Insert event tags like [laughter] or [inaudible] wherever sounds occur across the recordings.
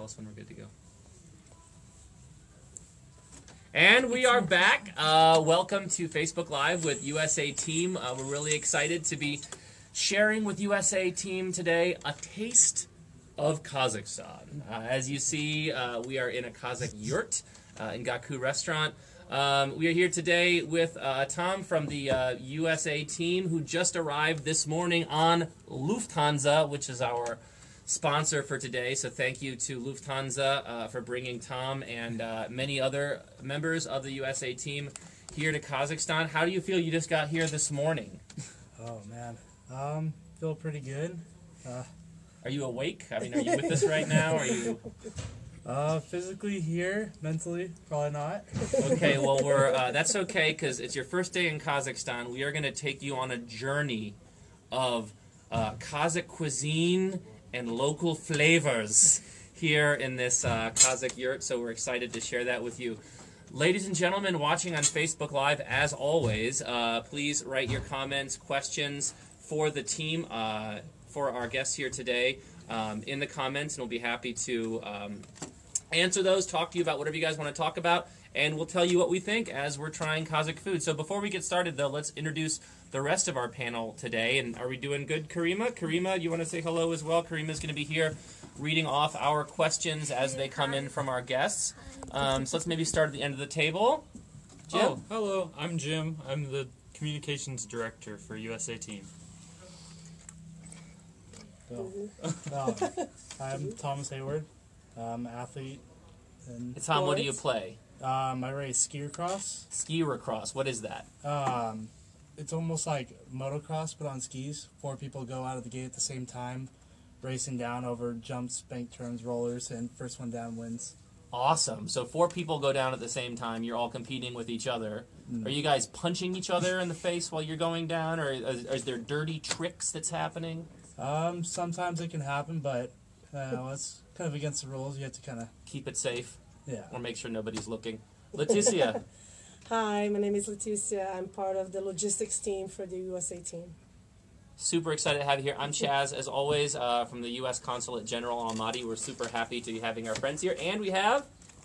tell us when we're good to go. And we are back. Uh, welcome to Facebook Live with USA Team. Uh, we're really excited to be sharing with USA Team today a taste of Kazakhstan. Uh, as you see, uh, we are in a Kazakh yurt uh, in Gaku restaurant. Um, we are here today with uh, Tom from the uh, USA team who just arrived this morning on Lufthansa, which is our sponsor for today. So thank you to Lufthansa uh, for bringing Tom and uh, many other members of the USA team here to Kazakhstan. How do you feel you just got here this morning? Oh man, um, feel pretty good. Are you awake? I mean, are you with us right now? Are you [laughs] Uh, physically here, mentally probably not. okay? Well, [laughs] we're uh, that's okay because it's your first day in Kazakhstan. We are going to take you on a journey of uh, Kazakh cuisine and local flavors here in this uh, Kazakh yurt. So we're excited to share that with you. Ladies and gentlemen watching on Facebook Live, as always, uh, please write your comments, questions for the team, uh, for our guests here today um, in the comments, and we'll be happy to um, answer those, talk to you about whatever you guys want to talk about, and we'll tell you what we think as we're trying Kazakh food. So before we get started, though, let's introduce the rest of our panel today. And are we doing good, Karima? Karima, you want to say hello as well? Karima's going to be here reading off our questions as they come in from our guests. Um, so let's maybe start at the end of the table. Jim? Oh, hello. I'm Jim. I'm the communications director for USA Team. So, um, I'm Thomas Hayward. I'm athlete, and Tom, what do you play? um, I race ski cross. Ski cross. What is that? Um, it's almost like motocross but on skis. Four people go out of the gate at the same time, racing down over jumps, bank turns, rollers, and first one down wins. Awesome. So four people go down at the same time. You're all competing with each other. Mm. Are you guys punching each other in the face while you're going down, or is, is there dirty tricks that's happening? Um, sometimes it can happen, but uh, [laughs] it's kind of against the rules. You have to kind of Keep it safe, yeah. or make sure nobody's looking. Leticia, [laughs] Hi, my name is Leticia. I'm part of the logistics team for the USA team. super excited to have you here. I'm Chaz, as always, uh, from the U.S. Consulate General Almaty. We're super happy to be having our friends here, and we have.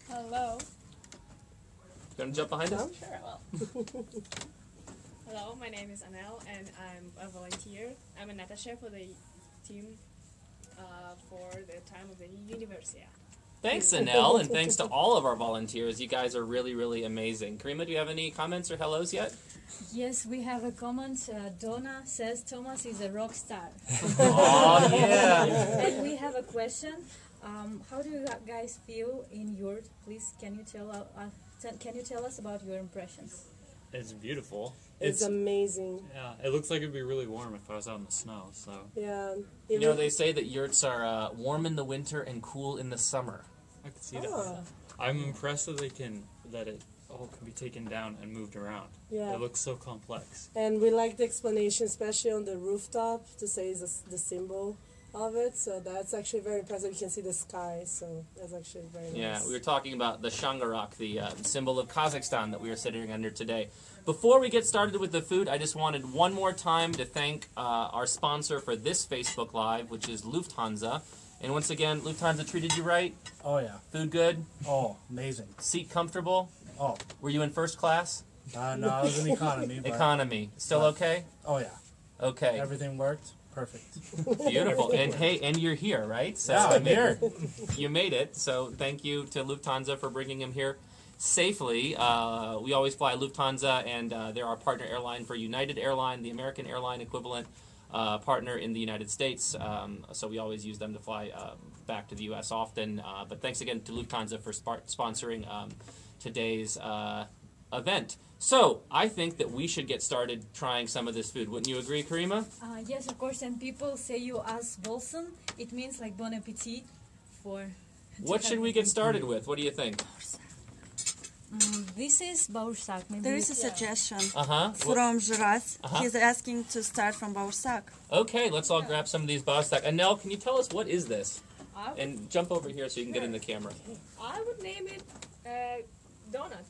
Hello. Going to jump behind us? Tom? Sure, I will. [laughs] Hello, my name is Anel, and I'm a volunteer. I'm an attaché for the team uh, for the time of the Universia. Thanks, [laughs] Anel, and thanks to all of our volunteers. You guys are really, really amazing. Karima, do you have any comments or hellos yet? Yes, we have a comment. Uh, Donna says Thomas is a rock star. [laughs] Oh yeah. and we have a question. Um, how do you guys feel in your? Please, can you tell uh, uh, can you tell us about your impressions? It's beautiful. It's, amazing. yeah. It looks like it'd be really warm if I was out in the snow. So Yeah. You know, they say that yurts are uh, warm in the winter and cool in the summer. I can see that. Oh, I'm impressed that they can that it all can be taken down and moved around. yeah. It looks so complex. And we like the explanation, especially on the rooftop, to say is the, the symbol of it. So that's actually very impressive. You can see the sky, so that's actually very nice. Yeah, we were talking about the Shangarak, the uh, symbol of Kazakhstan that we are sitting under today. Before we get started with the food, I just wanted one more time to thank uh, our sponsor for this Facebook Live, which is Lufthansa. And once again, Lufthansa treated you right? Oh yeah. Food good? Oh, amazing. Seat comfortable? Oh, Were you in first class? uh, no, I was in economy. Economy. Still okay? oh yeah, Okay. everything worked perfect. [laughs] Beautiful. and hey, and you're here, right? So Yeah, I'm here. You made it. So thank you to Lufthansa for bringing him here safely. Uh, we always fly Lufthansa, and uh, they're our partner airline for United Airline, the American airline equivalent uh, partner in the United States. Um, so we always use them to fly uh, back to the U.S. often. Uh, but thanks again to Lufthansa for spar- sponsoring um, today's uh, event. So I think that we should get started trying some of this food. Wouldn't you agree, Karima? Uh, yes, of course. And people say you as Bolson. It means like bon appetit for. What should we get started with? What do you think? Mm, this is Baursak. Maybe There is a suggestion Uh huh. from Jiras. Uh-huh. He's asking to start from Baursak. Okay, let's all grab some of these Bostak. Anel, can you tell us what is this? Would, And jump over here so you can get in the camera. I would name it uh, donut.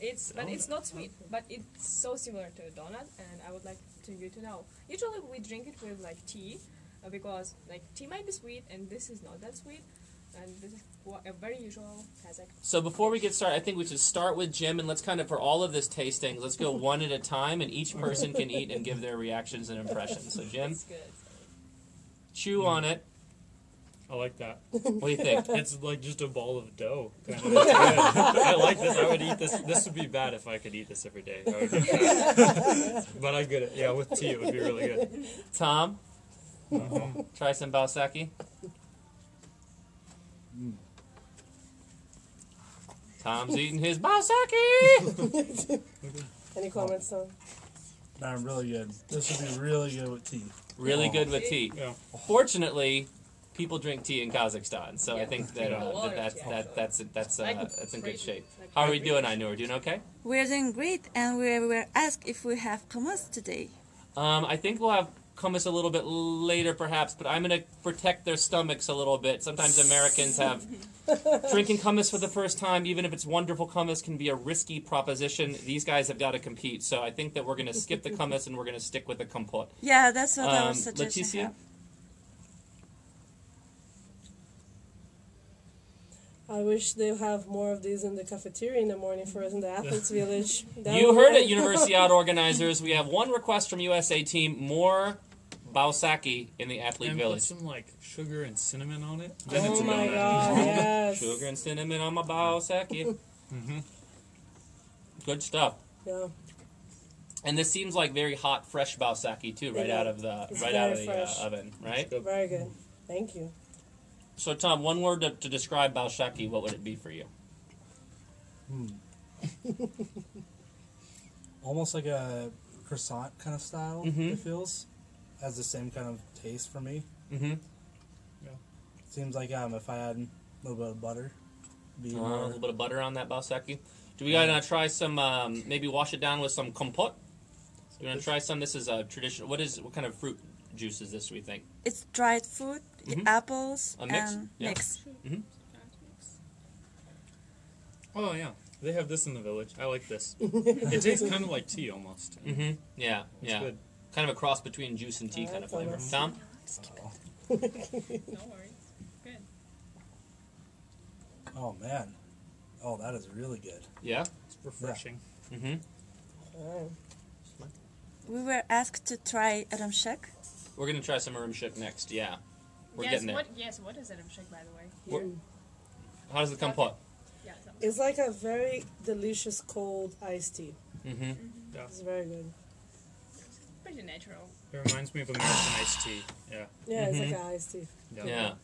It's but it's not sweet, but it's so similar to a donut, and I would like to you to know. Usually we drink it with like tea, uh, because like tea might be sweet, and this is not that sweet. And this is a very usual Kazakh. So before we get started, I think we should start with Jim, and let's kind of for all of this tasting, let's go [laughs] one at a time, and each person can eat and give their reactions and impressions. So Jim, good. chew on it. I like that. What do you think? [laughs] It's like just a ball of dough. [laughs] Kind of. I like this. I would eat this. This would be bad if I could eat this every day. I would be fat. but I get it. Yeah, with tea it would be really good. Tom, Uh-huh. try some balsaki. Tom's eating his balsaki. [laughs] Any comments, Tom? Nah, really good. This would be really good with tea. Really good with tea. Yeah. Fortunately, people drink tea in Kazakhstan, so I think that, A uh, lot that, that, that that's that's uh, that's in good shape. How are we doing? I know we're doing okay. We're doing great, and we were asked if we have hummus today. Um, I think we'll have hummus a little bit later, perhaps, but I'm going to protect their stomachs a little bit. Sometimes Americans have [laughs] drinking hummus for the first time, even if it's wonderful hummus, can be a risky proposition. These guys have got to compete, so I think that we're going to skip the hummus and we're going to stick with the compote. Yeah, that's what our Um, suggestion. Leticia? I wish they have more of these in the cafeteria in the morning for us in the [laughs] athletes village. That You would- heard it, Universiade [laughs] organizers. We have one request from USA team: more Baosaki in the athlete And put village. some like sugar and cinnamon on it. Then it's Oh a my donut. god, yes. Sugar and cinnamon on my Baosaki. [laughs] hmm Good stuff. Yeah. And this seems like very hot, fresh Balsaki too, right Yeah. out of the It's right out of the uh, oven, right? Very good. Thank you. So, Tom, one word to, to describe Balsaki, what would it be for you? [laughs] Almost like a croissant kind of style. Mhm. It feels has the same kind of taste for me. Mm-hmm. Yeah. Seems like um, if I had a little bit of butter, be Uh, a little bit of butter on that Baosaki. Do we gotta try some? Um, maybe wash it down with some compote. You want to try some? This is a traditional. What is what kind of fruit juice is this? Do we think? It's dried fruit, Mhm. apples, A mix? and Yeah. mix. Oh yeah, they have this in the village. I like this. [laughs] it tastes kind of like tea almost. Mm-hmm. Yeah, It's yeah. good. Kind of a cross between juice and tea kind of flavor. Alright, Tom, [laughs] No worries. Good. Oh man, oh that is really good. yeah. It's refreshing. Mm-hmm. Alright. We were asked to try Adam We're gonna try some Urumshik next. Yeah, we're yes, getting there. What, yes, what is Adam by the way? We're- How does it compote? Yeah, so- It's like a very delicious cold iced tea. Mm-hmm. It's very good. Pretty natural. It reminds me of American iced tea. Yeah. Yeah, it's like Mhm. an iced tea. Yeah.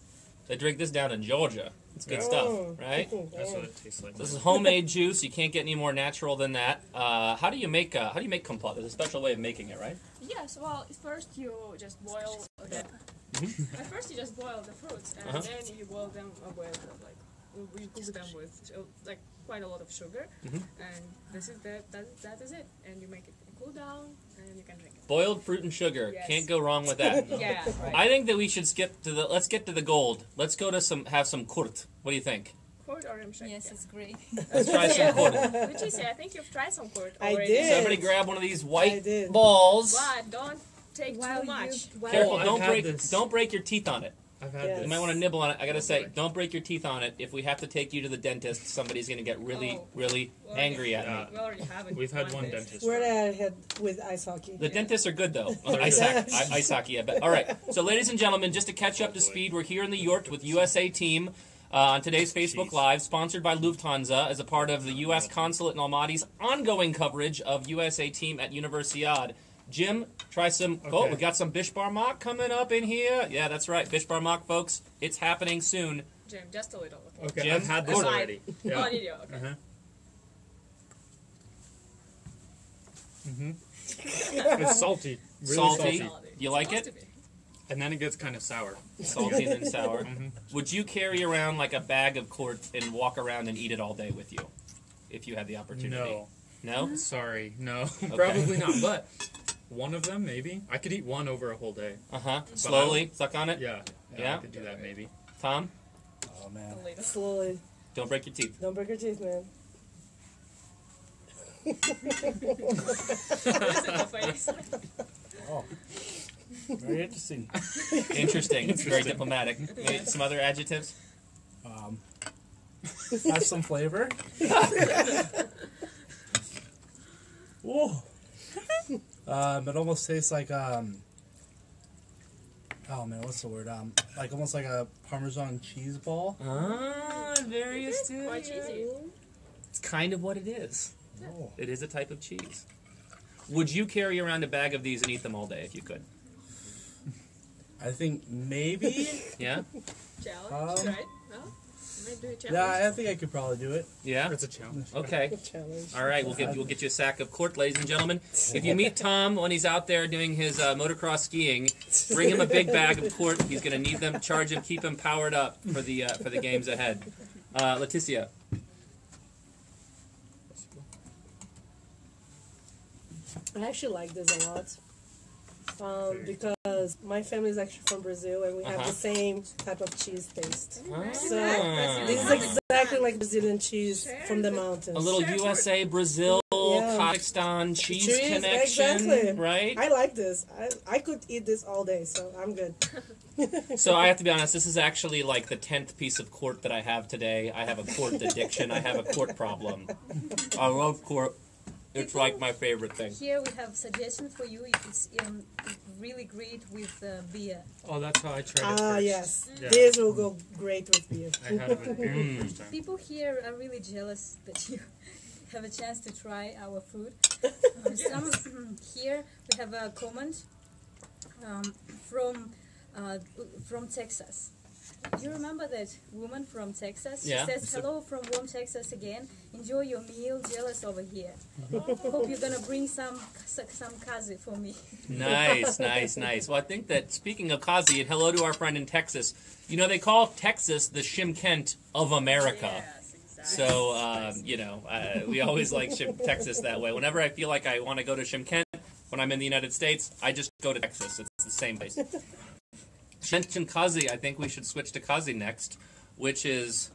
They drink this down in Georgia. It's good Yeah. stuff, Oh. [laughs] right? That's what it tastes like. This is homemade juice. You can't get any more natural than that. Uh, how do you make uh, how do you make compote? There's a special way of making it, right? Yes, well, first you just boil the. [laughs] At first you just boil the fruits, and Uh-huh. then you boil them uh, with uh, like you you cook them with uh, like quite a lot of sugar, Mhm. and this is the that, that is it, and you make it cool down, and you can drink it. Boiled fruit and sugar. Yes. Can't go wrong with that. [laughs] Yeah, right. I think that we should skip to the. Let's get to the gold. Let's go to some. Have some kurt. What do you think? Kurt or rimshake? Yes, yeah. it's great. [laughs] Let's try some kurt. [laughs] Which is, I think you've tried some kurt I already. did. Somebody grab one of these white balls. But don't take While too you- much. while Careful! Don't break. this. Don't break your teeth on it. I've had Yes. You might want to nibble on it. I gotta say, Sorry. don't break your teeth on it. If we have to take you to the dentist, somebody's gonna get really, Oh. really Well, angry at yeah. me. We already have. We've had one this. dentist. Where did I head with ice hockey? The dentists are good though. They're ice, good. hockey, I- ice hockey, I bet. All right. So, ladies and gentlemen, just to catch up to speed, we're here in the York with USA Team uh, on today's Facebook Jeez. Live, sponsored by Lufthansa as a part of the U.S. Consulate in Almaty's ongoing coverage of USA Team at Universiade. Jim, try some. Oh, we got some Bishbarmak coming up in here. Yeah, that's right, Bishbarmak, folks. It's happening soon. Jim, just a little. Okay. Okay, Jim? I've had this [laughs] Oh, already. Oh, Yeah. did you? Okay. Uh-huh. Mm-hmm. it's salty. [laughs] Really Salty. salty. You like it? And then it gets kind of sour. Salty and then [laughs] sour. Mhm. Would you carry around like a bag of kurt and walk around and eat it all day with you, if you had the opportunity? No. No. Sorry. No. Probably not. But one of them, maybe. I could eat one over a whole day. Uh huh. Slowly suck on it. Yeah. Yeah. Yeah? I could do that maybe. Tom, Oh man, A little. Slowly. don't break your teeth. Don't break your teeth, man. Listen to face. oh, very interesting. Interesting. It's very diplomatic. Maybe Some other adjectives. Um, has some flavor. [laughs] Whoa. Um, it almost tastes like um. Oh man, what's the word? Um, like almost like a Parmesan cheese ball. Ah, very astute. Quite cheesy. It's kind of what it is. Oh. It is a type of cheese. Would you carry around a bag of these and eat them all day if you could? I think maybe. [laughs] Yeah? Challenge, Um, right? No? You do a challenge. yeah, I think I could probably do it. Yeah? It's a challenge. Okay. [laughs] Challenge. All right, we'll get we'll get you a sack of kurt, ladies and gentlemen. If you [laughs] meet Tom when he's out there doing his uh, motocross skiing, bring him a big bag of kurt. He's going to need them. Charge him, keep him powered up for the uh, for the games ahead. Uh, Leticia, I actually like this a lot. Um, because my family is actually from Brazil and we have Uh-huh. the same type of cheese taste. Ah. So this is exactly like Brazilian cheese from the mountains. a little USA, Brazil, Yeah. Kazakhstan cheese, Cheese, connection, exactly. right? I like this. I, I could eat this all day, so I'm good. [laughs] So I have to be honest. This is actually like the tenth piece of kurt that I have today. I have a kurt addiction. I have a kurt problem. [laughs] I love kurt. It's like my favorite thing. Here we have suggestions for you. If it's um, really great with uh, beer. Oh, that's how I tried it Ah, first. yes. Yeah. This will go great with beer. I had it with beer Mm. first time. People here are really jealous that you [laughs] have a chance to try our food. Um, [laughs] some here we have a comment um, from uh, from Texas. Do you remember that woman from Texas? Yeah. She says, "Hello from warm Texas again. Enjoy your meal. Jealous over here. [laughs] Hope you're gonna bring some some kazi for me." [laughs] Nice, nice, nice. Well, I think that speaking of Kazi, and hello to our friend in Texas. You know, they call Texas the Shimkent of America. Yes. So, um, you know, uh, we always like Shim- Texas that way. Whenever I feel like I want to go to Shimkent when I'm in the United States, I just go to Texas. It's the same place. Mentioned Kazi. I think we should switch to Kazi next, which is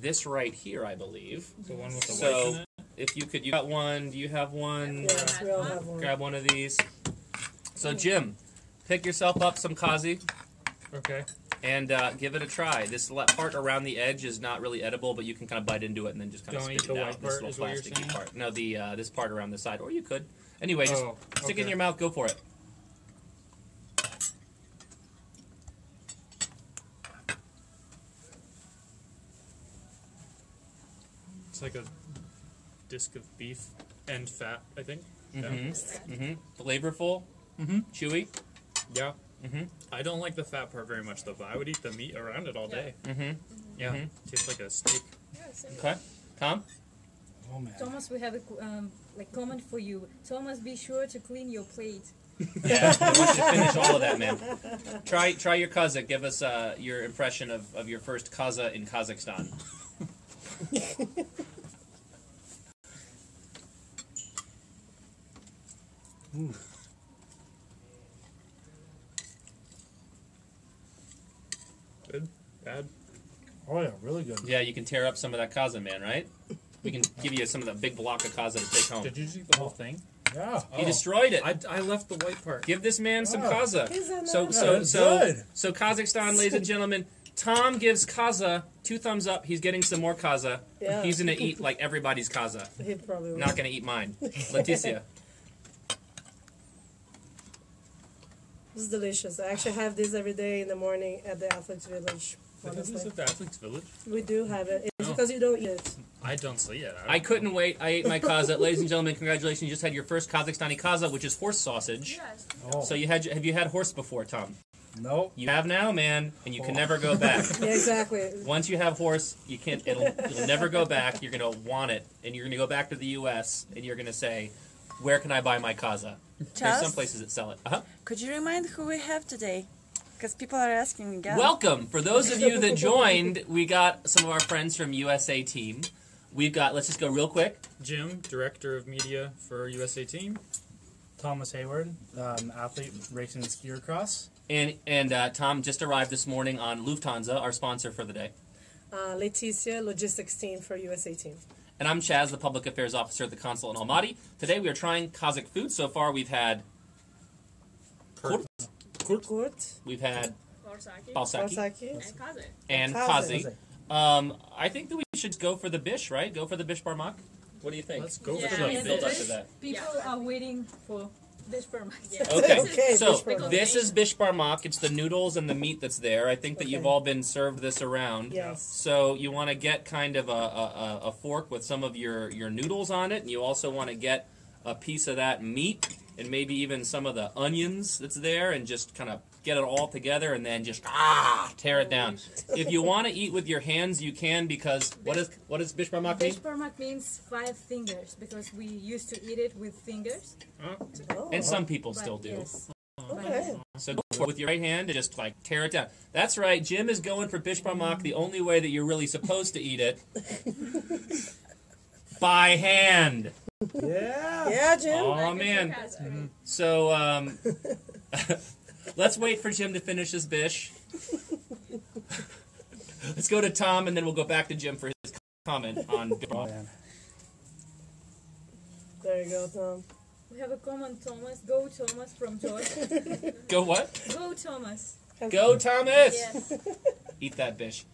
this right here, I believe. The one with the So- white in it. If you could, you got one. Do you have one? Yes, we all have one. Grab one of these. So, Jim, pick yourself up some Kazi Okay. and uh, give it a try. This le- part around the edge is not really edible, but you can kind of bite into it and then just kind of Don't spit eat it the out. white this part little is what you're plasticky saying? part. No, the uh, this part around the side, or you could. Anyway, just Oh, stick it in okay. your mouth. Go for it. It's like a disc of beef and fat, I think. Mm-hmm. Mm-hmm. Flavorful. Mm-hmm. Chewy. Yeah. Mm-hmm. I don't like the fat part very much though, but I would eat the meat around it all day. Mm-hmm. Yeah. Mhm. Tastes like a steak. Yeah. Okay. Tom. Oh man. Thomas, we have a um, like comment for you. Thomas, be sure to clean your plate. [laughs] Yeah. I want you to finish all of that, man. Try try your Kazakh. Give us uh, your impression of, of your first Kaza in Kazakhstan. [laughs] Good. Bad. Oh yeah, really good. Yeah, you can tear up some of that Kaza, man. Right? We can give you some of the big block of Kaza to take home. Did you eat the whole thing? Yeah. He Oh. destroyed it. I, I left the white part. Give this man some Oh. Kaza. He's a So nice- so that's so good. so Kazakhstan, ladies and gentlemen. Tom gives Kaza two thumbs up. He's getting some more Kaza. Yeah. He's gonna eat like everybody's Kaza. He probably will. Not gonna eat mine. [laughs] Leticia. This is delicious. I actually have this every day in the morning at the Athletes Village. This is Honestly. at the Athletes Village. We do have it. It's Oh. because you don't eat it. I don't see it. I couldn't wait. I ate my Kaza. Ladies and [laughs] gentlemen, congratulations! You just had your first Kazakhstani Kaza, which is horse sausage. Yes. Oh. So you had have you had horse before, Tom? nope. You have now, man, and you can oh. never go back. [laughs] Yeah, exactly. Once you have horse, you can't. It'll, it'll never go back. You're gonna want it, and you're gonna go back to the U.S. and you're gonna say, "Where can I buy my Kaza?" There's Charles, some places that sell it. Uh-huh. could you remind who we have today? Because people are asking again. Welcome. For those of you that [laughs] joined, we got some of our friends from USA Team. We've got. Let's just go real quick. Jim, director of media for USA Team. Thomas Hayward, um, athlete racing skier cross. And and uh, Tom just arrived this morning on Lufthansa, our sponsor for the day. Uh, Leticia, logistics team for USA team. And I'm Chaz, the public affairs officer at the consulate in Almaty. Today we are trying Kazakh food. So far we've had Kurt. Kurt, Kurt, we've had Warsaki balsaki, Kawasaki. and Kaze. and Kaze. Kazi. Um, I think that we should go for the bish, right? Go for the bish barmak. What do you think? Let's go Yeah. for How do you the build up fish. to that? People Yeah. are waiting for this permit. Yeah. Okay, Okay, so bish this is bish barmak. It's the noodles and the meat that's there. I think that you've all been served this around. Yes. So you want to get kind of a, a, a- a fork with some of your, your noodles on it, and you also want to get a piece of that meat and maybe even some of the onions that's there, and just kind of get it all together, and then just ah tear it down. if you want to eat with your hands, you can because what is what is does bish barmak mean? Bish barmak means five fingers because we used to eat it with fingers. Oh, And some people but still do. Yes. okay. So go with your right hand and just like tear it down. That's right. Jim is going for bish barmak the only way that you're really supposed to eat it. By hand. Yeah. Yeah, Jim. Oh man. So um, [laughs] let's wait for Jim to finish his bish. [laughs] let's go to Tom and then we'll go back to Jim for his comment on [laughs] bish Oh, There you go, Tom. We have a comment, Thomas. Go Thomas from George. [laughs] Go what? Go Thomas. Go Thomas. Yes. Eat that bish.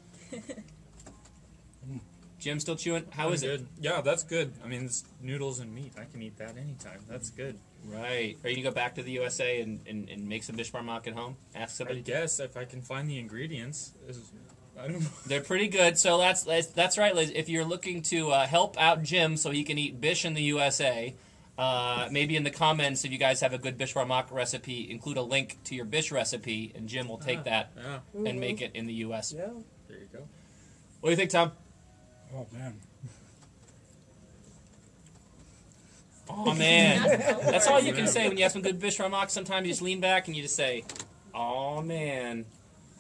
Jim still chewing? How is it? good? Yeah, that's good. I mean, it's noodles and meat. I can eat that anytime. That's good. Right. Are you gonna go back to the USA and, and, and make some bish barmak at home? Ask somebody. I guess if I can find the ingredients, is- I don't know. They're pretty good. So that's that's, that's right, Liz. If you're looking to uh, help out Jim so he can eat bish in the USA, uh, maybe in the comments, if you guys have a good bish barmak recipe, include a link to your bish recipe, and Jim will take Ah. that Yeah, and make it in the US. Yeah. there you go. What do you think, Tom? Oh man. Oh man, that's all you can say when you have some good bish barmak. Sometimes you just lean back and you just say, "Oh man,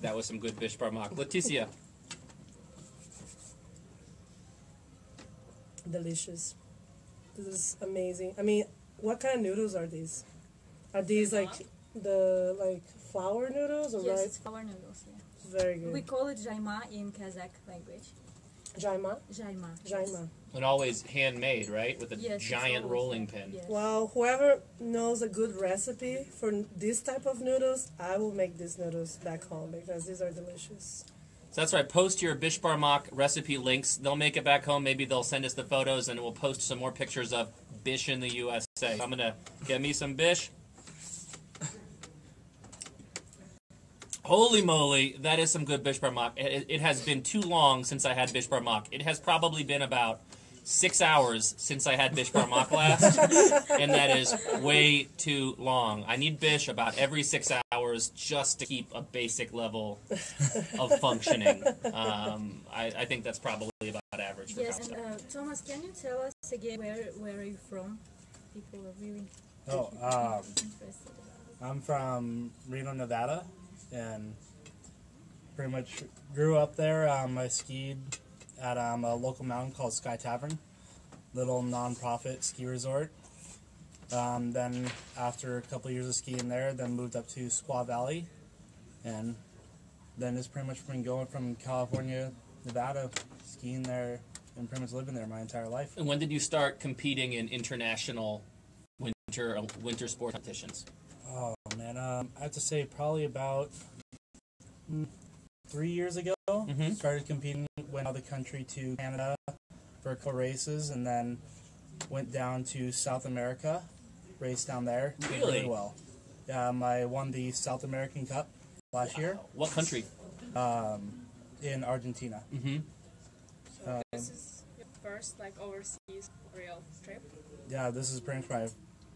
that was some good bish barmak." Leticia, Delicious. This is amazing. I mean, what kind of noodles are these? Are these like the like flour noodles or Yes, rice? it's flour noodles. Yeah. Very good. We call it jaima in Kazakh language. Jaima. Jaima. Jaima. And always handmade, right, with a Yes, giant rolling pin. Yes. Well, whoever knows a good recipe for this type of noodles, I will make these noodles back home because these are delicious. So that's right. Post your bish barmak recipe links. They'll make it back home. Maybe they'll send us the photos, and we'll post some more pictures of bish in the USA. I'm gonna get me some bish. Holy moly, that is some good bish barmak. It, it has been too long since I had bish barmak. It has probably been about six hours since I had bish barmak last, and that is way too long. I need bish about every six hours just to keep a basic level of functioning. Um, I, I think that's probably about average for Yes, and uh, Thomas, can you tell us again where where are you from? People are really Oh, um, interested about. I'm from Reno, Nevada, and pretty much grew up there. Um, I skied at um, a local mountain called Sky Tavern, little non-profit ski resort. Um, then after a couple years of skiing there, then moved up to Squaw Valley, and then it's pretty much been going from California, Nevada, skiing there, and pretty much living there my entire life. And when did you start competing in international winter winter sport competitions? Oh man, um, I have to say probably about mm, three years ago. Mhm. Started competing, went out of the country to Canada for a couple races, and then went down to South America, raced down there. did Really? well. Um, I won the South American Cup last year What country? um, in Argentina. Mm-hmm. So Um, this is your first like overseas real trip. Yeah, this is pretty much my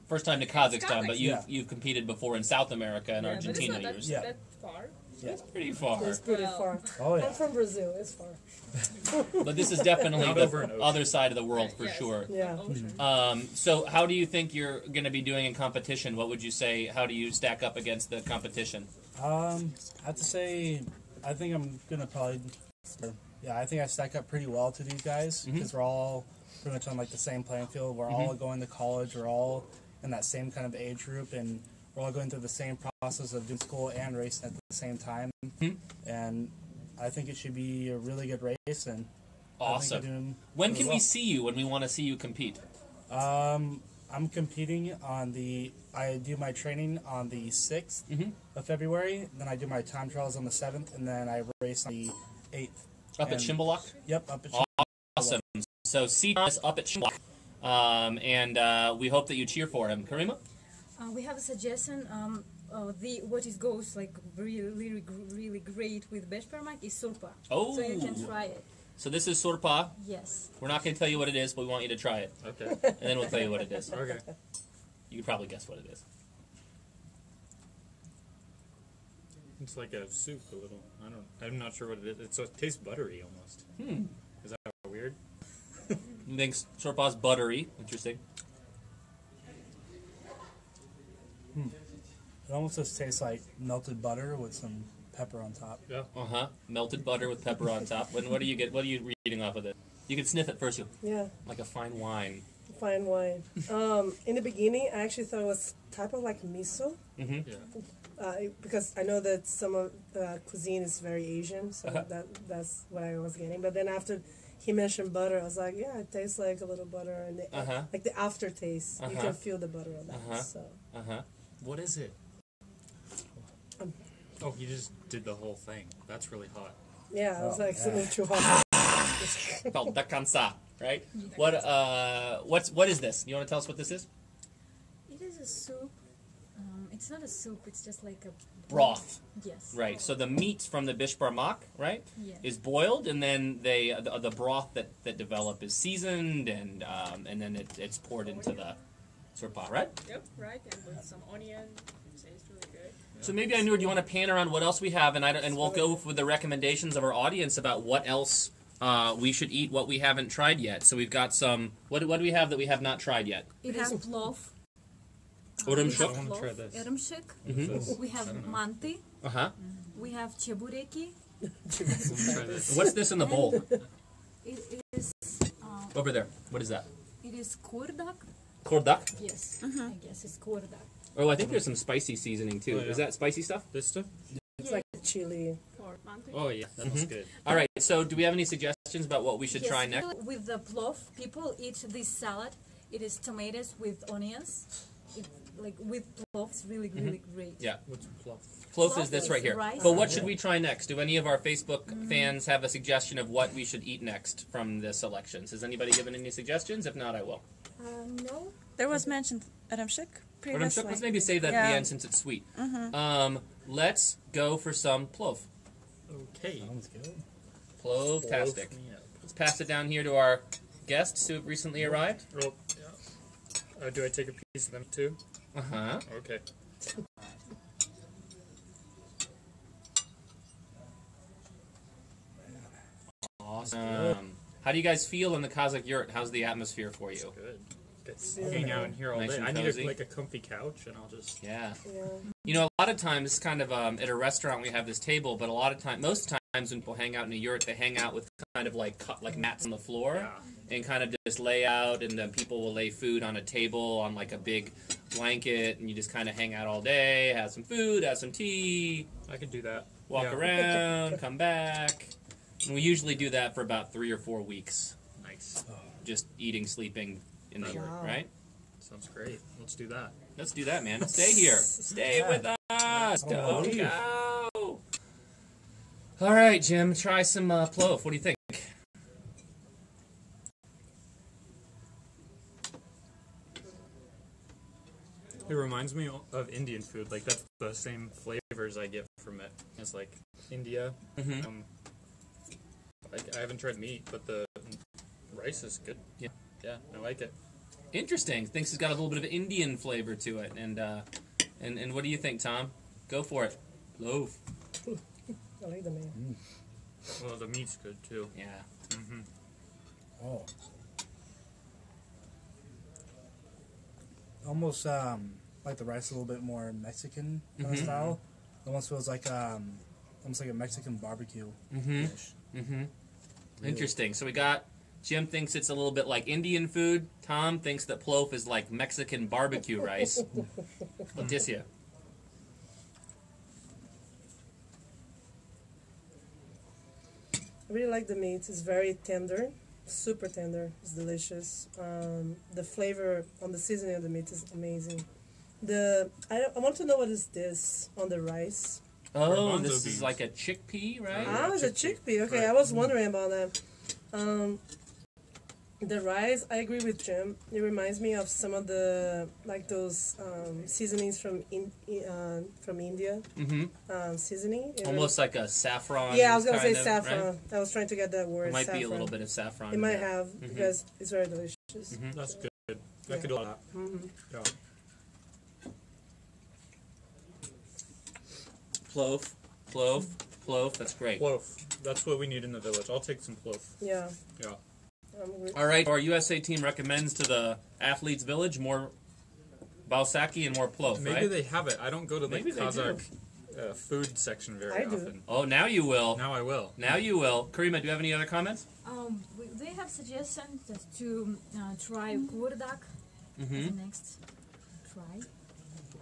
First time to Kazakhstan, but you've Yeah. you've competed before in South America and yeah, but it's Argentina. not that, Years. Yeah. that far. Pretty far. It's pretty Well. far. oh I'm yeah. from Brazil. It's far. [laughs] But this is definitely Not the over and over. other side of the world for Yes. sure. Yeah. Um, so, how do you think you're going to be doing in competition? What would you say? How do you stack up against the competition? Um, I have to say, I think I'm gonna probably, yeah, I think I stack up pretty well to these guys because we're all pretty much on like the same playing field. We're all going to college. We're all in that same kind of age group, and we're all going through the same process of doing school and racing at the same time. Mhm. And I think it should be a really good race. And Awesome. When can well. we see you when we want to see you compete? Um, I'm competing on the. I do my training on the 6th Mhm. of February. Then I do my time trials on the seventh, and then I race on the eighth Up at And- Yep, up at Awesome. So see us up at Shymbulak. Um, and uh, we hope that you cheer for him. Karima? Uh, we have a suggestion. Um, uh, the what is goes like really really really great with Beshbarmak is surpa. Oh. So you can try it. So this is Surpa. Yes. We're not going to tell you what it is, but we want you to try it. Okay. And then we'll tell you what it is. [laughs] Okay. You can probably guess what it is. It's like a soup, a little. I don't. I'm not sure what it is. It's, it tastes buttery almost. Hmm. Is that weird? [laughs] Thinks Surpa's buttery. Interesting. It almost just tastes like melted butter with some pepper on top. Yeah. Uh huh. Melted butter with pepper on top. When what do you get? What are you reading off of it? You can sniff it first. You Yeah, like a fine wine. fine wine. [laughs] Um, in the beginning, I actually thought it was type of like miso. Mm-hmm. Yeah. uh, because I know that some of uh, cuisine is very Asian, so Uh-huh. that that's what I was getting. But then after he mentioned butter, I was like, yeah, it tastes like a little butter, and the, Uh-huh. like the aftertaste, you Uh-huh. you can feel the butter on that. Uh-huh. So Uh huh. What is it? Oh, you just did the whole thing. That's really hot. yeah, I was Oh, like, it's a yeah. little too hot. [laughs] Called dakansa, right? What uh, what's what is this? You want to tell us what this is? It is a soup. Um, it's not a soup. It's just like a Broth, Yes. right? So the meat from the bishbarmak, right, Yes. is boiled, and then they the, the broth that, that develop is seasoned, and um, and then it, it's poured into the surpa, right? Yep, right, and with some onion, so it's really good. So maybe I knew. Do you want to pan around what else we have, and I don't- and we'll go with the recommendations of our audience about what else uh, we should eat, what we haven't tried yet. So we've got some. What what do we have that we have not tried yet? It is plov. Urumshik? We have I wanna try plov, this. Urumshik. Mhm. We have manti. Uh huh. We have chebureki. Try this. [laughs] What's this in the bowl It is. Uh, over there? What is that? it is kurdak. Kordak. Yes. I guess it's kurdak. Oh, I think there's some spicy seasoning too. Oh, yeah. Is that spicy stuff? This stuff? It's like chili. For mantu. Oh yeah, that smells mm-hmm. good. All right. So, do we have any suggestions about what we should yes, try next? With the plov, people eat this salad. It is tomatoes with onions. It, like with plov, it's really mm-hmm. really great. Yeah. What's fluff? Close is this right here. Rice. But what should we try next? Do any of our Facebook mm-hmm. fans have a suggestion of what we should eat next from the selections? Has anybody given any suggestions? If not, I will. Uh, no, There was mentioned Adamshik But I'm sure- let's maybe save that at the end since it's sweet. Um, let's go for some plov. Okay. Sounds good. Plov-tastic. Close me up. Let's pass it down here to our guests who have recently arrived. Oh, yeah. Uh, do I take a piece of them too? Uh huh. Okay. Awesome. How do you guys feel in the Kazakh yurt? How's the atmosphere for you? Good. It's hang out in here all Nice day. and I need cozy. a, like a comfy couch, and I'll just. Yeah. yeah. You know, a lot of times, kind of um, at a restaurant, we have this table, but a lot of time, most times when people hang out in a yurt, they hang out with kind of like cut, like mats on the floor Yeah. and kind of just lay out, and then people will lay food on a table on like a big blanket, and you just kind of hang out all day, have some food, have some tea, I could do that. walk Yeah. around, come back. And we usually do that for about three or four weeks, Nice. just eating, sleeping in the yurt, right? Sounds great. Let's do that. Let's do that, man. Stay here. Stay Yeah. with us. I don't wanna Don't leave. go. All right, Jim. Try some uh, plov. What do you think? It reminds me of Indian food. Like that's the same flavors I get from it. It's like India. Mhm. Um, I, I haven't tried meat, but the rice is good. Yeah. Yeah, I like it. Interesting. Thinks it's got a little bit of Indian flavor to it. And uh, and and what do you think, Tom? Go for it. Loaf. I like the name. Well, the meat's good too. Yeah. Mm-hmm. Oh. Almost um, like the rice a little bit more Mexican kind of Mhm. style. Almost feels like um, almost like a Mexican barbecue Mm-hmm. dish. Mm-hmm. Interesting. So we got Jim thinks it's a little bit like Indian food. Tom thinks that plov is like Mexican barbecue rice. [laughs] Leticia. I really like the meat. It's very tender, super tender. It's delicious. Um, the flavor on the seasoning of the meat is amazing. The I, I want to know what is this on the rice. Oh, Garbanzo this is like a chickpea, right? Ah. It's a chickpea. Okay, Right. I was wondering about that. Um, the rice, I agree with Jim. It reminds me of some of the like those um, seasonings from in, in- uh, from India. Mm-hmm. Um, seasoning. It Almost like a saffron. yeah, I was gonna say of, saffron. right? I was trying to get that word. It might saffron. be a little bit of saffron. It might there. have Mhm. because it's very delicious. Mhm. That's good. I could do all that. hmm Yeah. Clove, clove, clove. That's great. Plof. That's what we need in the village. I'll take some plof. Yeah. Yeah. I'm good. All right. Our USA team recommends to the athletes' village more balsaki and more plov, Maybe right? they have it. I don't go to the Maybe Kazakh uh, food section very I do. often. oh, now you will. Now I will. Now you will. Karima, do you have any other comments? Um, we, they have suggestions to uh, try kurdak Mm-hmm. next try.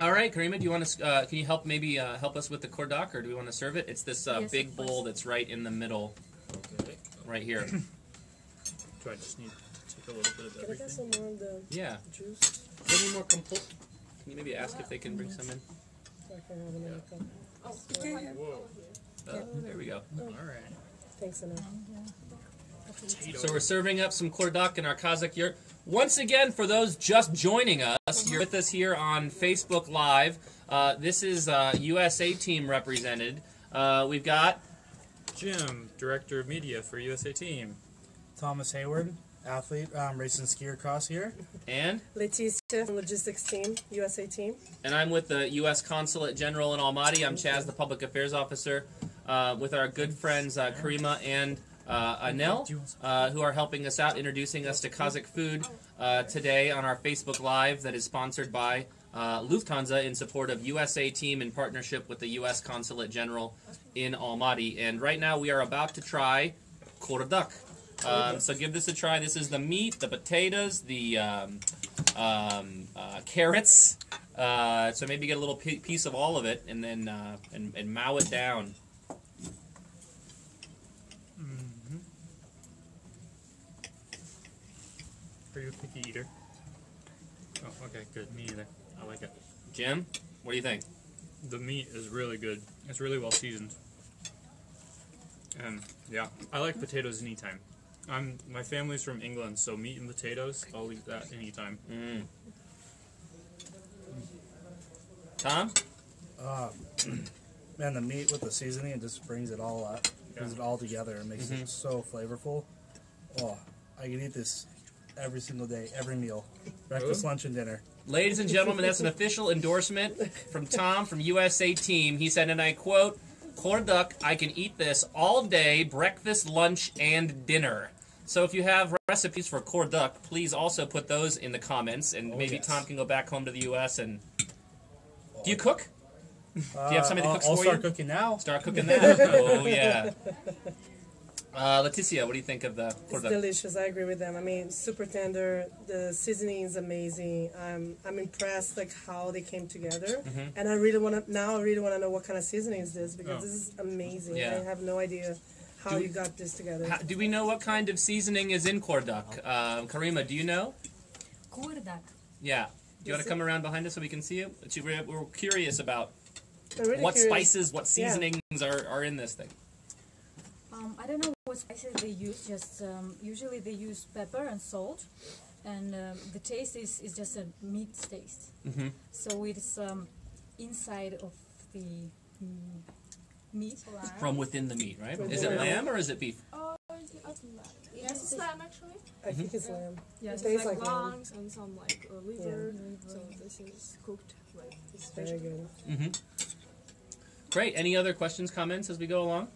All right, Karima, do you want to? Uh, can you help maybe uh, help us with the kordak, or do we want to serve it? It's this uh, Yes, big bowl that's right in the middle, Okay. right here. [clears throat] Do I just need to take a little bit of Can I get some more of the yeah. juice? Any more compote? Can you maybe ask if they can bring some in? So I can have another cup. Whoa. Oh, there we go. All right. Thanks, Anna. Potato. So we're serving up some kordak in our Kazakh yurt. Once again, for those just joining us, you're with us here on Facebook Live. Uh, this is uh, USA team represented. Uh, we've got Jim, director of media for USA Team. Thomas Hayward, athlete, um, racing skier cross here. and Leticia from logistics team, USA team. and I'm with the U.S. Consulate General in Almaty. I'm Chaz, the Public Affairs Officer, uh, with our good friends uh, Karima and uh, Anel, uh, who are helping us out, introducing us to Kazakh food uh, today on our Facebook Live that is sponsored by uh, Lufthansa in support of USA Team in partnership with the U.S. Consulate General in Almaty. And right now we are about to try kordak. Um, so give this a try. This is the meat, the potatoes, the um, um, uh, carrots. Uh, so maybe get a little pi piece of all of it, and then uh, and, and mow it down. Mm-hmm. Are you a picky eater? Oh, okay, good. Me either. I like it. Jim, what do you think? The meat is really good. It's really well seasoned. And yeah, I like potatoes anytime. I'm my family's from England, so meat and potatoes, I'll eat that anytime. Mm. Tom? Uh, [clears throat] man, the meat with the seasoning, it just brings it all up. Brings it all together and makes Mhm. it so flavorful. Oh, I can eat this every single day, every meal. Breakfast, Good. lunch, and dinner. Ladies and gentlemen, that's an official endorsement from Tom from USA Team. He said, and I quote, Kordak, I can eat this all day, breakfast, lunch, and dinner. So if you have recipes for kordak, please also put those in the comments, and Oh, maybe yes. Tom can go back home to the U.S. and. Oh. Do you cook? Do you have somebody that I'll, cooks I'll for start you? cooking now. Start cooking that. oh yeah. [laughs] Uh, Leticia, what do you think of the It's kordak? delicious. I agree with them. I mean, super tender. The seasoning is amazing. I'm I'm impressed like how they came together. Mhm. And I really want to now. I really want to know what kind of seasoning is this because Oh. this is amazing. Yeah. I have no idea how Do- you got this together. How, do we know what kind of seasoning is in kordak? Um, Karima, do you know? Kurdak. Yeah. Do you want to come around behind us so we can see it? We're, we're curious about really what curious. spices, what Yeah. seasonings are, are in this thing. Um, I don't know what spices they use. Just um, usually they use pepper and salt, and um, the taste is, is just a meat taste. Mm-hmm. So it's um, inside of the mm, meat. From within the meat, right? From Is it within. lamb or is it beef? Oh, yes, it's lamb actually. I think it's lamb. Yeah, It It's tastes like, like lamb. lungs and some like uh, liver. So this is cooked with this Very good. Mm-hmm. Great. Any other questions, comments as we go along?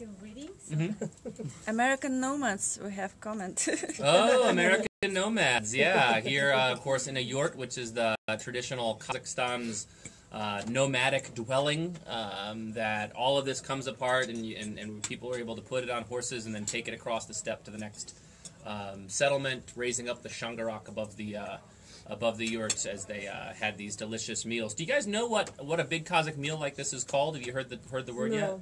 I'm still reading. So Mm-hmm. [laughs] American nomads, we have comment. [laughs] Oh, American nomads. Yeah, here, uh, of course, in a yurt, which is the uh, traditional Kazakhstan's uh, nomadic dwelling. Um, that all of this comes apart, and, and and people are able to put it on horses and then take it across the steppe to the next um, settlement, raising up the shangarak above the. Uh, Above the yurts as they uh, had these delicious meals. Do you guys know what, what a big Kazakh meal like this is called? Have you heard the heard the word yet?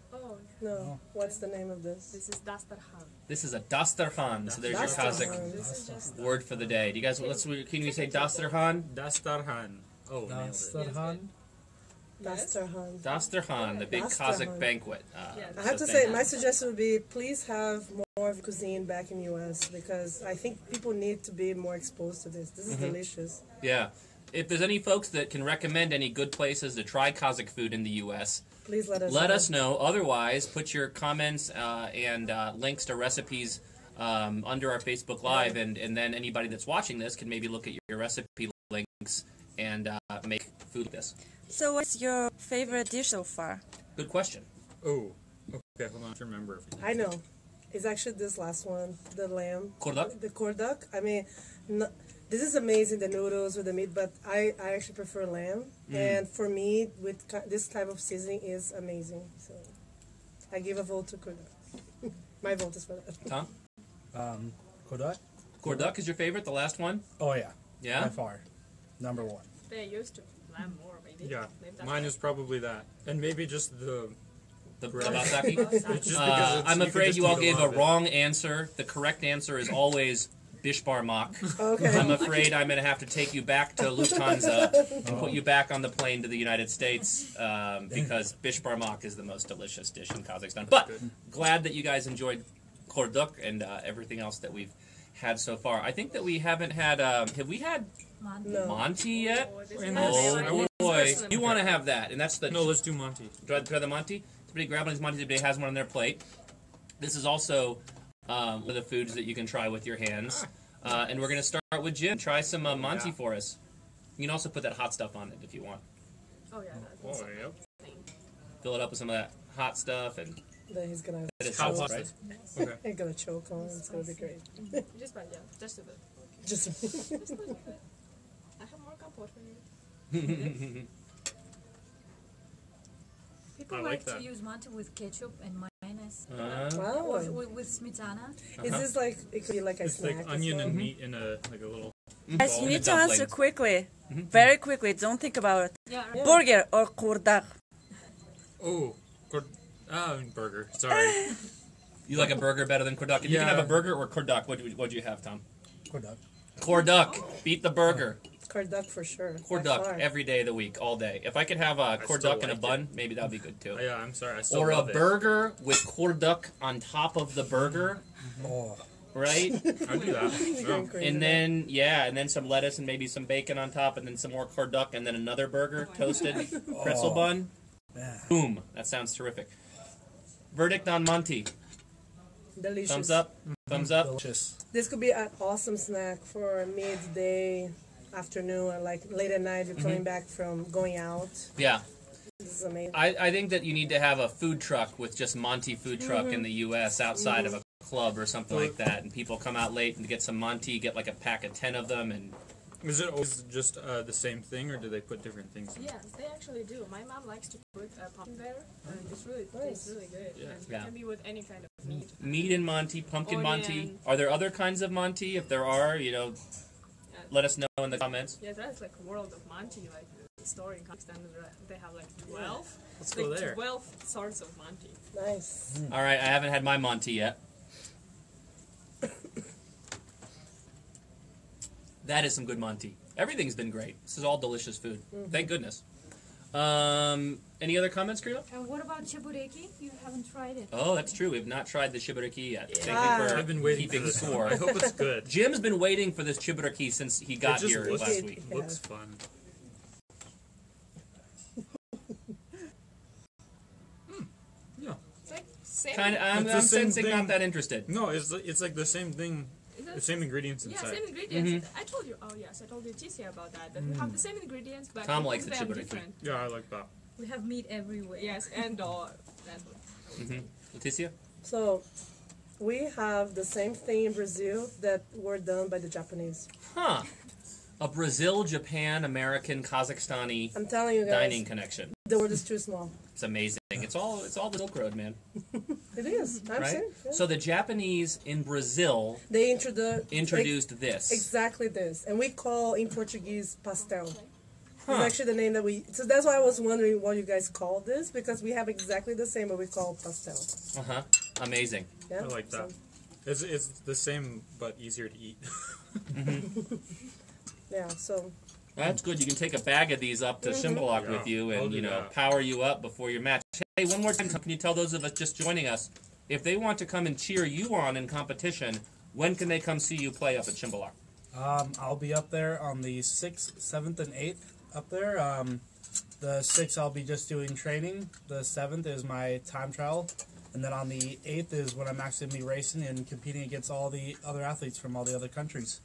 No, no. What's the name of this? this is dastarhan. This is a dastarhan. So there's your Kazakh This word for the day. Do you guys let's can we say dastarhan? Dastarhan. Oh, nailed it. Dastarhan. Yes. Dasterhan. Dasterhan, the big Dasterhan. Kazakh banquet. Uh, Yeah. I so have to say, my suggestion would be please have more of cuisine back in U.S. because I think people need to be more exposed to this. This is Mm-hmm. delicious. Yeah. If there's any folks that can recommend any good places to try Kazakh food in the U.S., Please let us let know. us know. Otherwise, put your comments uh, and uh, links to recipes um, under our Facebook Live, and, and then anybody that's watching this can maybe look at your recipe links and uh, make food like this. So, what's your favorite dish so far? Good question. Oh, okay. Hold on. I have to remember. I know. It's actually this last one, the lamb. Kordak? The kordak. I mean, no, this is amazing, the noodles with the meat, but I, I actually prefer lamb. Mm. And for me, with this type of seasoning is amazing. So I give a vote to kordak. [laughs] My vote is for that. Tom? Um, Kodak? Kordak is your favorite, the last one? Oh yeah, yeah by far, number one. They used to lamb more, maybe. Yeah, Maybe mine is probably that, and maybe just the. The Bread. Kawasaki? [laughs] It's just because Uh, I'm afraid just you all gave lot a wrong answer. The correct answer is always Beshbarmak. Okay. I'm afraid I'm going to have to take you back to Lufthansa and put you back on the plane to the United States um, because Beshbarmak is the most delicious dish in Kazakhstan. But glad that you guys enjoyed Korduk and uh, everything else that we've had so far. I think that we haven't had. Um, have we had No. manty yet? Oh, this Wait, is no, Oh boy, you want to have that, and that's the No, let's do manty. try, try the manty. Somebody grab one of these manty. Everybody has one on their plate. This is also um, one of the foods that you can try with your hands. Uh, and we're going to start with Jim. Try some uh, manty Yeah. for us. You can also put that hot stuff on it if you want. Oh yeah, that's Oh, yep. Fill it up with some of that hot stuff and Then he's gonna that is How sauce, right? it? Okay. he's [laughs] gonna choke on. it. It's gonna be great. just but yeah, just a bit. Just Just a little bit. I have more comfort for you. [laughs] People I like, like to use manty with ketchup and mayonnaise. Uh, wow. Or with, with smetana. Is this like it could be like a It's snack? like as onion well? and meat in a like a little. Guys, Ball you in need the to answer dumplings. quickly, Mhm. very quickly. Don't think about it. Yeah, Yeah. Burger or kurdak? Oh, cord- ah, burger. Sorry. You like a burger better than Korduk? If you can Yeah. have a burger or Korduk, what do you have, Tom? Kodak. Korduk. Beat the burger. Korduk for sure. by Korduk far. every day of the week, all day. If I could have a still Korduk and a like bun, maybe that would be good too. Oh, yeah, I'm sorry. I still Or a it. burger with Korduk on top of the burger, mm-hmm. Oh, [laughs] right? I'd do that. [laughs] You're Yeah. going crazy. and then yeah, and then some lettuce and maybe some bacon on top, and then some more Korduk, and then another burger, oh, toasted [laughs] oh. pretzel Oh. bun. man. Boom! That sounds terrific. Verdict on manty. delicious. Thumbs up. Thumbs up. Delicious. This could be an awesome snack for midday, afternoon, or like late at night. You're Mm-hmm. coming back from going out. Yeah, This is amazing. I, I think that you need to have a food truck with just manty food truck in the U.S. outside of a club or something like that, and people come out late and get some manty, get like a pack of ten of them, and Is it always just uh, the same thing, or do they put different things? in? Yes, they actually do. My mom likes to put uh, pumpkin there, and it's really tastes really good. Yeah. And Yeah. It can be with any kind of meat. meat and manty, pumpkin manty. Are there other kinds of manty? If there are, you know, let us know in the comments. Yeah, that's like World of Manty, like the store in Kazakhstan. They have like twelve. Let's like go there. Twelve sorts of manty. Nice. Hmm. All right, I haven't had my manty yet. that is some good manty. Everything's been great. This is all delicious food. Mm-hmm. Thank goodness. Um, any other comments, Krila? And what about chabureki? You haven't tried it. Oh, that's true. We've not tried the shibaraki yet. Thank Ah. you for I've been waiting keeping for this. score. I hope it's good. [laughs] Jim's been waiting for this chibaraki since he got here looks, last week. looks fun. Yeah. It's like same. Kind of, I'm, It's I'm sensing thing. not that interested. No, it's it's like the same thing, Is the same ingredients Yeah, inside. same ingredients. Mm-hmm. I told you. Oh yes, I told you Ticia about that. That we have the same ingredients, but Tom we likes the them chibariki. different. Yeah, I like that. We have meat everywhere. Yes, and all. that's what. hmm Leticia? So, we have the same thing in Brazil that were done by the Japanese. Huh. A Brazil, Japan, American, Kazakhstani I'm telling you guys, dining connection. the world is too small. It's amazing. It's all it's all the Silk Road, man. [laughs] It is. I'm Right? serious, yeah. So the Japanese in Brazil they introduced introduced this. exactly this, and we call in Portuguese pastel. Huh. It's actually the name that we. So that's why I was wondering what you guys call this because we have exactly the same, but we call pastel. Uh huh. Amazing. Yeah. I like that. So, It's it's the same but easier to eat. [laughs] yeah. So That's good. You can take a bag of these up to Shymbulak with Yeah, you I'll and you know that. power you up before your match. Hey, one more time, can you tell those of us just joining us if they want to come and cheer you on in competition? When can they come see you play up at Shymbulak? Um, I'll be up there on the 6th, 7th, and 8th up there. Um, the 6th, I'll be just doing training. The 7th is my time trial. And then on the 8th is when I'm actually going to be racing and competing against all the other athletes from all the other countries.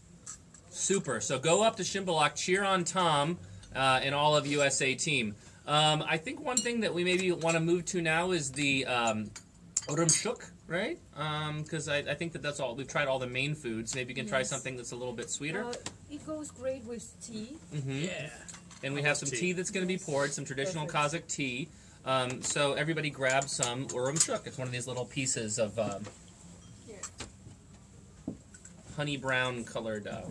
Super. So go up to Shymbulak, cheer on Tom uh, and all of USA team. Um, I think one thing that we maybe want to move to now is the um, Urumshuk, right? Because I, I think that that's all. We've tried all the main foods. Maybe you can try something that's a little bit sweeter. Uh, it goes great with tea. hmm Yeah. And we I have some tea. tea. that's going to be poured, some traditional Perfect. Kazakh tea. Um, so everybody grab some Urumshuk. It's one of these little pieces of um, honey brown colored uh,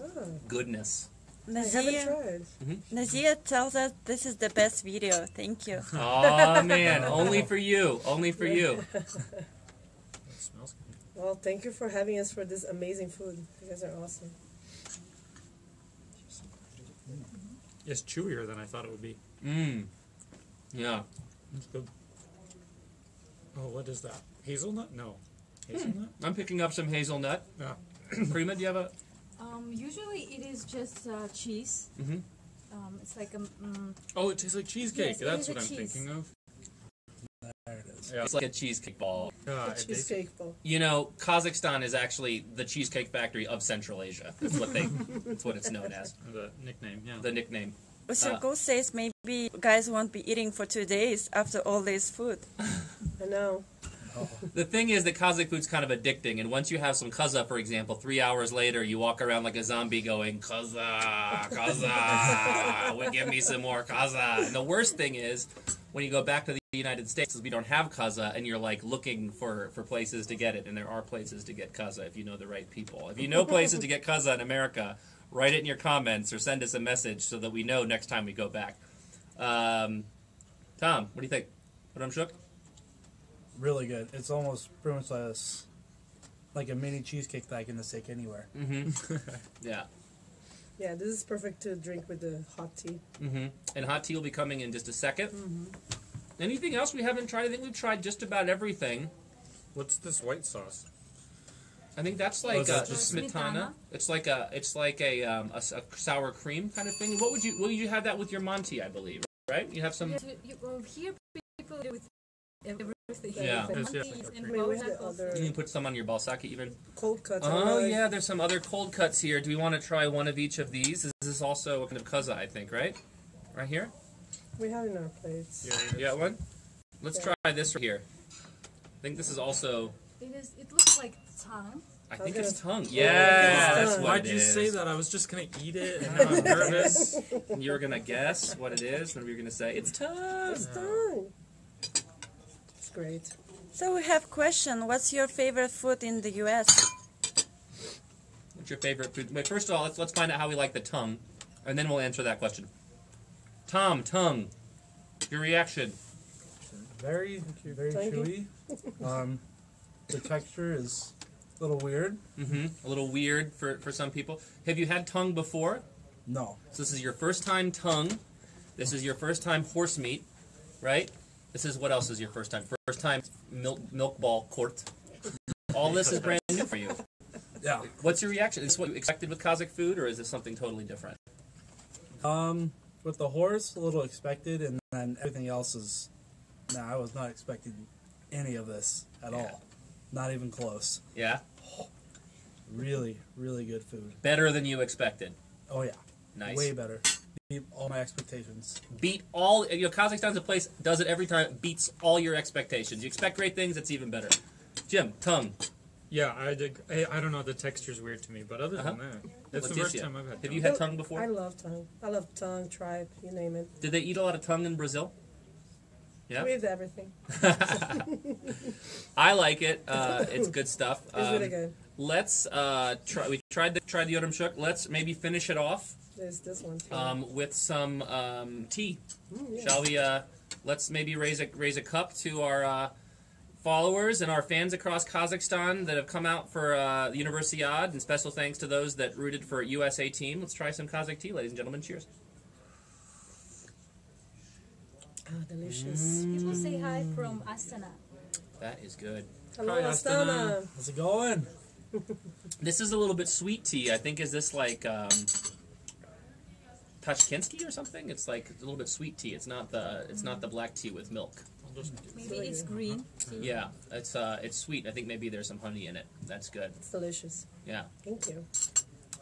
Oh, goodness. I haven't mm-hmm. Nazir, tells us this is the best video. Thank you. [laughs] Oh man, [laughs] only for you, only for you. [laughs] It smells good. Well, thank you for having us for this amazing food. You guys are awesome. Mm-hmm. It's chewier than I thought it would be. Mmm. Yeah. It's good. Oh, what is that? Hazelnut? No. Hmm. Hazelnut? I'm picking up some hazelnut. Yeah. [clears throat] Prima, do you have a? Um, usually it is just uh, cheese. Mhm. Um, it's like a. Mm, Oh, it tastes like cheesecake. Yes, That's what I'm cheese. thinking of. There it is. Yeah. It's like a cheesecake ball. Yeah, it Cheesecake bowl. You know, Kazakhstan is actually the cheesecake factory of Central Asia. That's what they. that's what it's known as. the nickname, yeah. The nickname. Sergo says maybe guys won't be eating for two days after all this food. [laughs] I know. The thing is that Kazakh food's kind of addicting, and once you have some kaza, for example, three hours later you walk around like a zombie going kaza, kaza, give me some more kaza. And the worst thing is when you go back to the United States, we don't have kaza, and you're like looking for for places to get it, and there are places to get kaza if you know the right people. If you know places to get kaza in America, write it in your comments or send us a message so that we know next time we go back. Um, Tom, what do you think? What I'm shook? Really good. It's almost pretty much like a, s- like a mini cheesecake that I can just take anywhere. Mm-hmm. [laughs] yeah. Yeah, this is perfect to drink with the hot tea. Mm-hmm. And hot tea will be coming in just a 2nd Anything else we haven't tried? I think we've tried just about everything. What's this white sauce? I think that's Oh, like is a that just- smetana. Smetana? It's like a it's like a, um, a, s- a sour cream kind of thing. What would you? Well, you have that with your manty, I believe, right? You have some. yes, you, well, here people do with everything. Yeah. Yes, yeah. And I mean, where's the other You can put some on your balsaki even. cold cuts? I Oh don't know if- yeah, there's some other cold cuts here. Do we want to try one of each of these? Is this is also a kind of kaza, I think, right? Right here. We have in our plates. Yeah, You got one? Let's Yeah. try this right here. I think this is also. It is. It looks like tongue. I think gonna- [laughs] it's tongue. Yeah, Yeah, that's tongue. what Why'd it you say is. that? I was just gonna eat it, and [laughs] now I'm nervous. And you were gonna guess what it is, and we were gonna say it's tongue. It's done. It's great. So we have question. What's your favorite food in the U.S.? What's your favorite food? Wait, first of all, let's let's find out how we like the tongue, and then we'll answer that question. Tom, tongue, your reaction. Very, very Thank chewy. Um, the texture is a little weird. Mm-hmm. A little weird for for some people. Have you had tongue before? No. So this is your first time tongue. This is your first time horse meat, right? This is what else is your first time? First time milk milk ball court. All this is brand new for you. Yeah. What's your reaction? Is this what you expected with Kazakh food, or is this something totally different? Um, with the horse, a little expected, and then everything else is. No, I was not expecting any of this at Yeah. all. Not even close. Yeah, Really, really good food. better than you expected. Oh yeah, Nice. way better. Beat all my expectations. Beat all. You know, Kazakhstan's a place does it every time. Beats all your expectations. You expect great things, it's even better. Jim, tongue. Yeah, I, dig, I I don't know. The texture's weird to me, but other than that, it's the first time I've had. Have you had tongue before? I love tongue. I love tongue, tripe, you name it. Did they eat a lot of tongue in Brazil? Yeah. With everything. [laughs] I like it. Uh, it's good stuff. [laughs] It's Um, really good. Let's uh, try. We tried the tried the Yodam Shuk. Let's maybe finish it off There's this one too. um, with some um, tea. Mm, yeah. Shall we? Uh, let's maybe raise a raise a cup to our uh, followers and our fans across Kazakhstan that have come out for uh, the Universiade, and special thanks to those that rooted for USA team. Let's try some Kazakh tea, ladies and gentlemen. Cheers. Ah, delicious. People say hi from Astana. That is good. Hello, Hi, Astana. Astana. How's it going? [laughs] This is a little bit sweet tea. I think is this like um, Tashkensky or something? It's like a little bit sweet tea. It's not the it's not the black tea with milk. Maybe it's green. tea. Yeah, it's uh it's sweet. I think maybe there's some honey in it. That's good. It's delicious. Yeah. Thank you.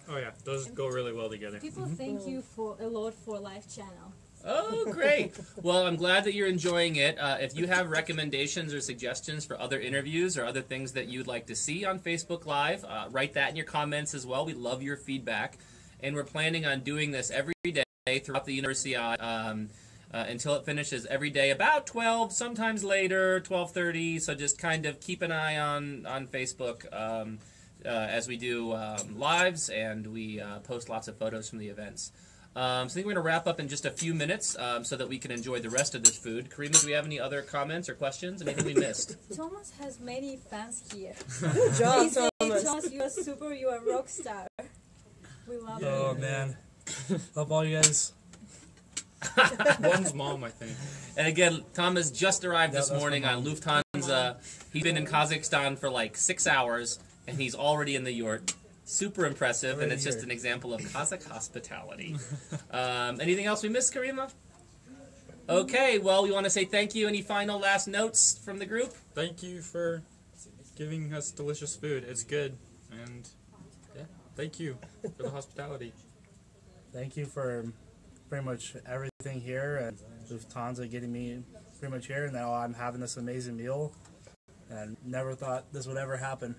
Oh yeah, those go really well together. People thank you for a lot for Life Channel. Oh, great. well, I'm glad that you're enjoying it. Uh, if you have recommendations or suggestions for other interviews or other things that you'd like to see on Facebook Live, uh, write that in your comments as well. We love your feedback. And we're planning on doing this every day throughout the Universiade um, uh, until it finishes every day about 12, sometimes later, 12.30. So just kind of keep an eye on, on Facebook um, uh, as we do um, lives and we uh, post lots of photos from the events. Um, so I think we're going to wrap up in just a few minutes um, so that we can enjoy the rest of this food. Karima, do we have any other comments or questions? Anything we missed? [laughs] Thomas has many fans here. Good job, They Thomas. Thomas, you are super, you are a rock star. We love Oh man, love all you guys. [laughs] One's mom, I think. And again, Thomas just arrived Yeah, this morning on Lufthansa. He's been in Kazakhstan for like six hours, and he's already in the yurt. Super impressive, and Already it's just an example of Kazakh hospitality. um, anything else we missed, Karima? Okay, well, we want to say thank you. Any final last notes from the group? Thank you for giving us delicious food. It's good, and yeah, thank you for the hospitality. Thank you for pretty much everything here and Lufthansa getting me pretty much here. And now I'm having this amazing meal, and never thought this would ever happen.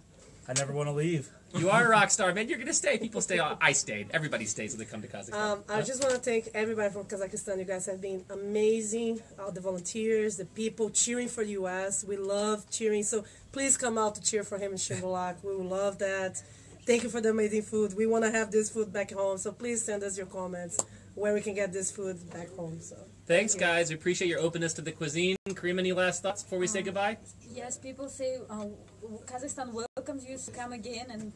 I never want to leave. You are a rock star, man. You're gonna stay. People stay. On. I stayed. Everybody stays when they come to Kazakhstan. Um, I just want to thank everybody from Kazakhstan. You guys have been amazing. All the volunteers, the people cheering for the U.S. We love cheering. So please come out to cheer for him in Shymbulak. We will love that. Thank you for the amazing food. We want to have this food back home. So please send us your comments where we can get this food back home. So Thanks, guys. We appreciate your openness to the cuisine. Kareem, any last thoughts before we say goodbye? Yes, people say uh, Kazakhstan welcomes you to come again and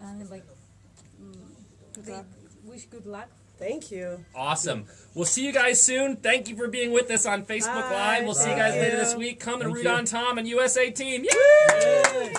and like mm, they wish good luck. thank you. Awesome. We'll see you guys soon. Thank you for being with us on Facebook Bye. Live. We'll see you guys later this week. Come and Thank root you. on Tom and USA Team. Yay!